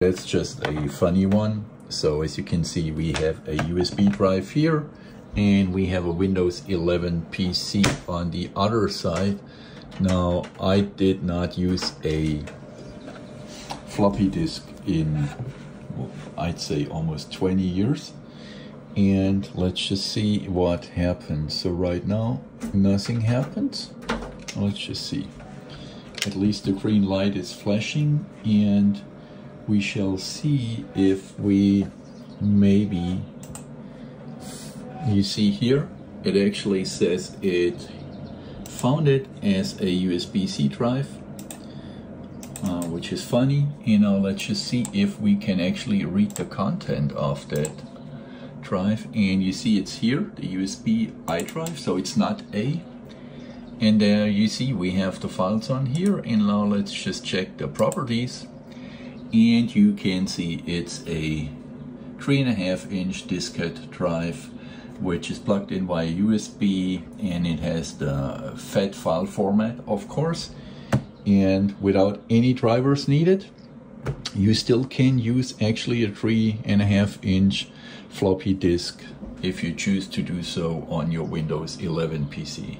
That's just a funny one. So as you can see, we have a USB drive here and we have a Windows 11 PC on the other side. Now, I did not use a floppy disk in, I'd say almost 20 years. And let's just see what happens. So right now, nothing happens. Let's just see. At least the green light is flashing and we shall see if we maybe you see here it actually says it found it as a USB-C drive uh, which is funny you know let's just see if we can actually read the content of that drive. And you see it's here the USB I drive so it's not A. And there you see we have the files on here and now let's just check the properties and you can see it's a three and a half inch diskette drive which is plugged in via USB and it has the FAT file format of course and without any drivers needed you still can use actually a three and a half inch floppy disk if you choose to do so on your Windows 11 PC.